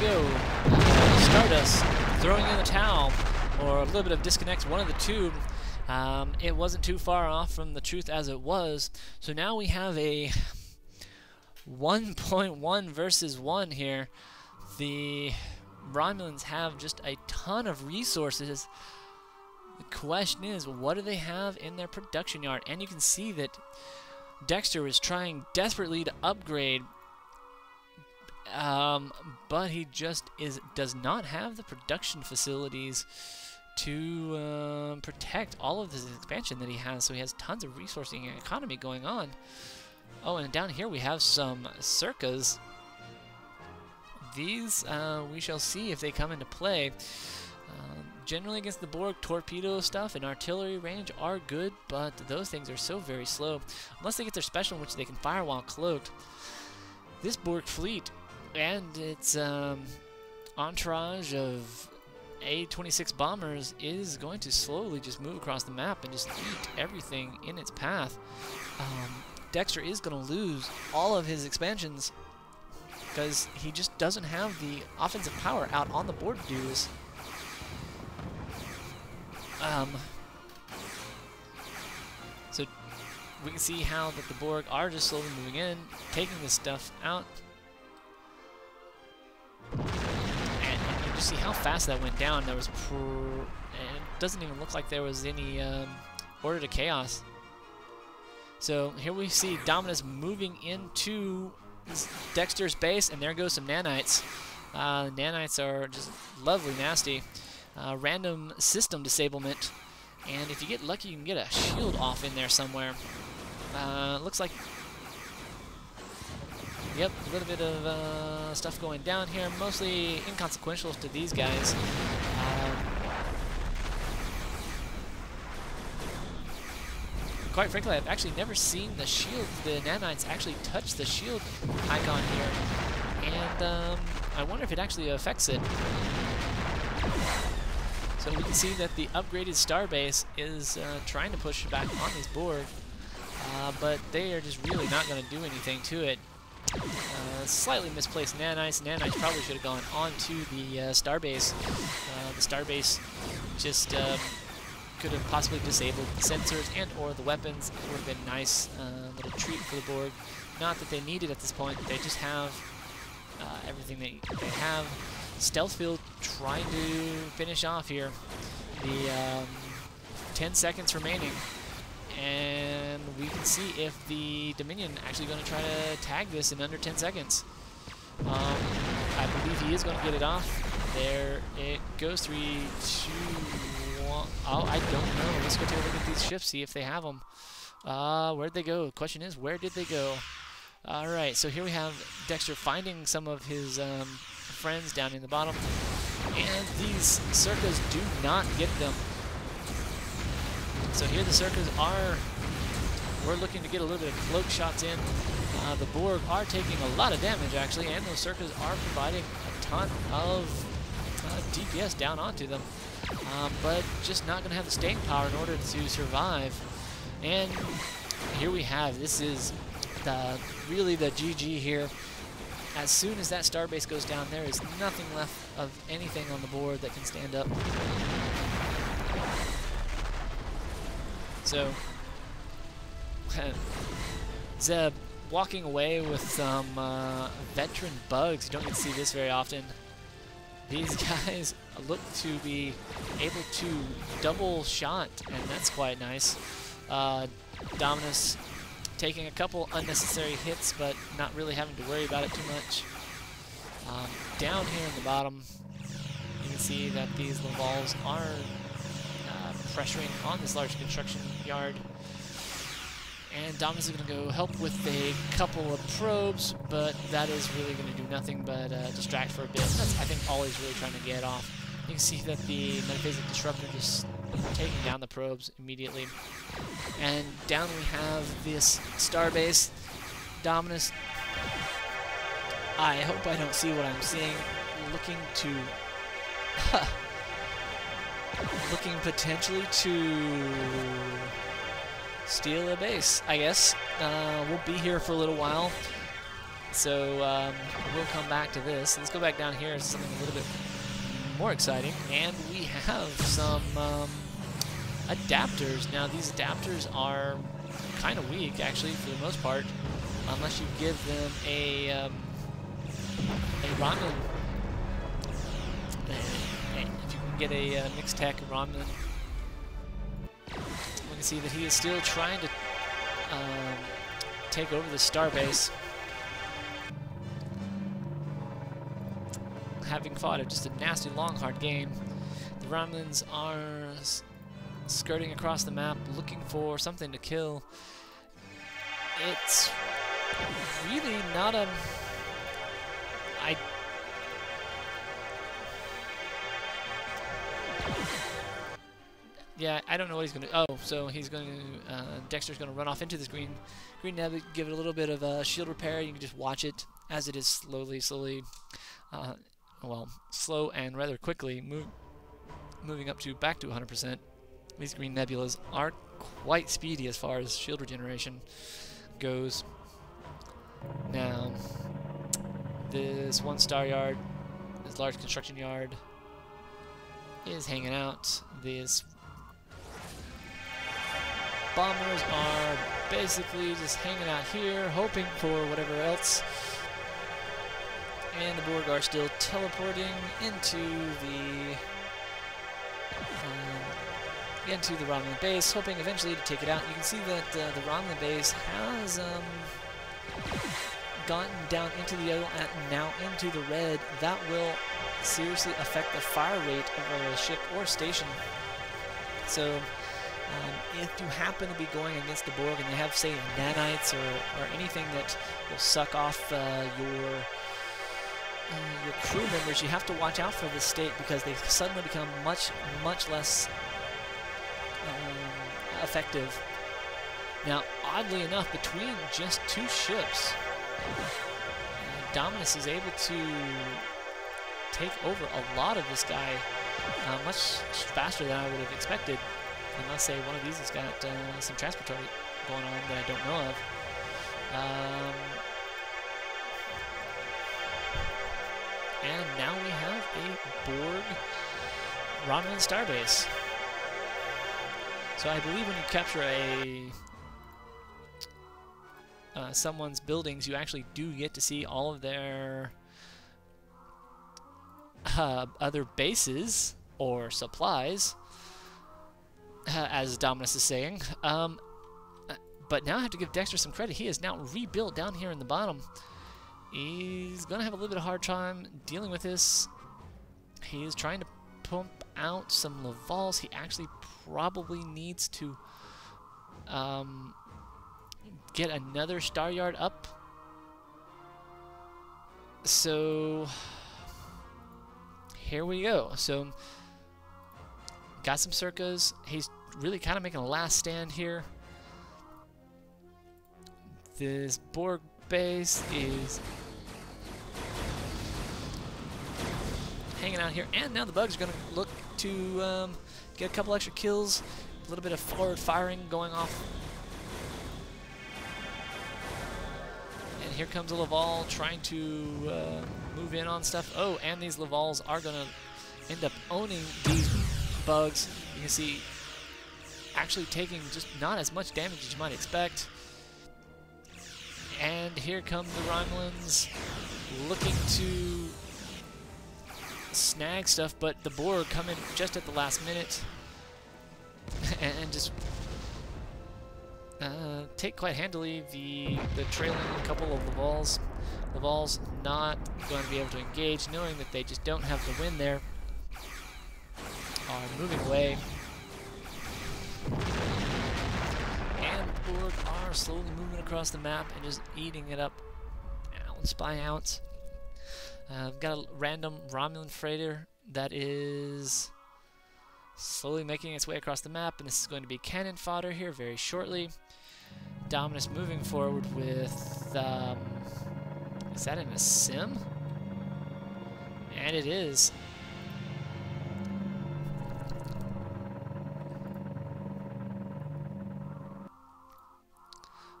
go. Stardust throwing in the towel, or a little bit of disconnect, one of the two. Um, it wasn't too far off from the truth as it was. So now we have a 1.1 versus 1 here. The Romulans have just a ton of resources. The question is, what do they have in their production yard? And you can see that Dexter is trying desperately to upgrade, um, but he just is does not have the production facilities to uh, protect all of this expansion that he has. So he has tons of resourcing and economy going on. Oh, and down here we have some circas. These, uh, we shall see if they come into play. Uh, generally against the Borg, torpedo stuff and artillery range are good, but those things are so very slow. Unless they get their special which they can fire while cloaked. This Borg fleet and its um, entourage of A-26 bombers is going to slowly just move across the map and just eat everything in its path. Um, Dexter is going to lose all of his expansions because he just doesn't have the offensive power out on the board to do this. Um, so we can see how that the Borg are just slowly moving in, taking this stuff out. You see how fast that went down. There was, and it doesn't even look like there was any um, order to chaos. So here we see Dominus moving into Dexter's base, and there goes some nanites. Uh, nanites are just lovely nasty. Uh, random system disablement, and if you get lucky, you can get a shield off in there somewhere. Uh, looks like, yep, a little bit of uh, stuff going down here, mostly inconsequential to these guys. Um, quite frankly, I've actually never seen the shield, the nanites actually touch the shield icon here. And um, I wonder if it actually affects it. So we can see that the upgraded starbase is uh, trying to push back on this Borg, uh, but they are just really not going to do anything to it. Slightly misplaced nanites. Nanites probably should have gone onto the uh, starbase. Uh, the starbase just um, could have possibly disabled the sensors and or the weapons. It would have been nice uh, little treat for the Borg. Not that they need it at this point. They just have uh, everything they, they have. Stealthfield trying to finish off here. The um, 10 seconds remaining. And we can see if the Dominion actually going to try to tag this in under 10 seconds. Um, I believe he is going to get it off. There it goes. Three, two, Oh, I don't know. Let's go take a look at these ships, see if they have them. Uh, where'd they go? The question is, where did they go? All right, so here we have Dexter finding some of his um, friends down in the bottom. And these circas do not get them. So here the circas are, we're looking to get a little bit of cloak shots in. Uh, the Borg are taking a lot of damage, actually, and those circas are providing a ton of uh, DPS down onto them um, but just not going to have the staying power in order to survive. And here we have, this is the really the GG here. As soon as that starbase goes down, there is nothing left of anything on the board that can stand up. So, Zeb walking away with some uh, veteran bugs. You don't get to see this very often. These guys look to be able to double shot, and that's quite nice. Uh, Dominus taking a couple unnecessary hits, but not really having to worry about it too much. Um, down here in the bottom, you can see that these Lavals are pressuring on this large construction yard. And Dominus is going to go help with a couple of probes, but that is really going to do nothing but uh, distract for a bit. That's, I think, all he's really trying to get off. You can see that the Metaphasic Disruptor just taking down the probes immediately. And down we have this starbase. Dominus, I hope I don't see what I'm seeing, looking to... looking potentially to steal a base, I guess. Uh, we'll be here for a little while. So um, we'll come back to this. Let's go back down here to something a little bit more exciting. And we have some um, adapters. Now these adapters are kind of weak, actually, for the most part, unless you give them a um, a Romulan. Get a uh, mixed tech Romulan, we can see that he is still trying to um, take over the starbase. Having fought it, just a nasty, long, hard game. The Romulans are skirting across the map, looking for something to kill. It's really not a... I... Yeah, I don't know what he's going to... Oh, so he's going to... Uh, Dexter's going to run off into this green, green nebula, give it a little bit of a shield repair. You can just watch it as it is slowly, slowly... Uh, well, slow and rather quickly move, moving up to back to 100%. These green nebulas aren't quite speedy as far as shield regeneration goes. Now, this one star yard, this large construction yard, is hanging out. These bombers are basically just hanging out here, hoping for whatever else. And the Borg are still teleporting into the um, into the Romulan base, hoping eventually to take it out. You can see that uh, the Romulan base has um, gotten down into the yellow and now into the red. That will seriously affect the fire rate of a ship or station. so um, if you happen to be going against the Borg and they have, say, nanites or, or anything that will suck off uh, your uh, your crew members, you have to watch out for this state because they suddenly become much, much less um, effective. Now, oddly enough, between just two ships, uh, Dominus is able to take over a lot of this guy uh, much faster than I would have expected. Must say, one of these has got uh, some transport going on that I don't know of. Um, And now we have a Borg Romulan starbase. So I believe when you capture a uh, someone's buildings, you actually do get to see all of their uh, other bases or supplies, as Dominus is saying. Um, uh, but now I have to give Dexter some credit. He is now rebuilt down here in the bottom. He's going to have a little bit of hard time dealing with this. He is trying to pump out some Lavals. He actually probably needs to um, get another Star Yard up. So here we go. So got some circas. He's really kind of making a last stand here. This Borg base is hanging out here. And now the Bugs are going to look to um, get a couple extra kills. A little bit of forward firing going off. And here comes a Laval trying to uh, move in on stuff. Oh, and these Lavals are going to end up owning these Bugs. You can see actually taking just not as much damage as you might expect. And here come the Romulans looking to snag stuff, but the Borg come in just at the last minute and just uh, take quite handily the, the trailing couple of Lavals. Laval's not going to be able to engage, knowing that they just don't have the win there. Are moving away. Are slowly moving across the map and just eating it up ounce by ounce. Uh, I've got a random Romulan freighter that is slowly making its way across the map, and this is going to be cannon fodder here very shortly. Dominus moving forward with, um, is that in a sim? And it is.